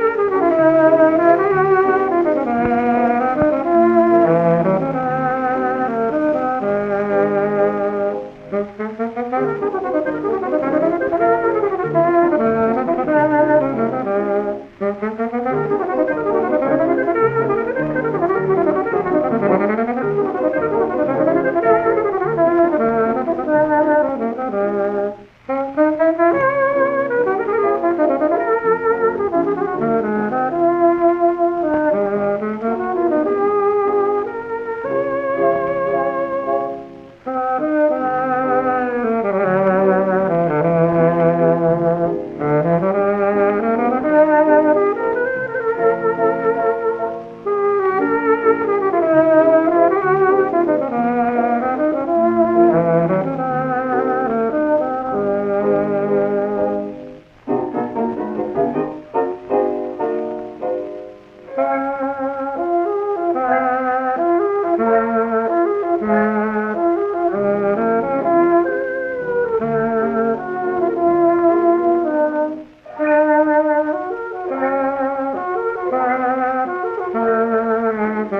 Thank you.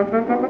Gracias.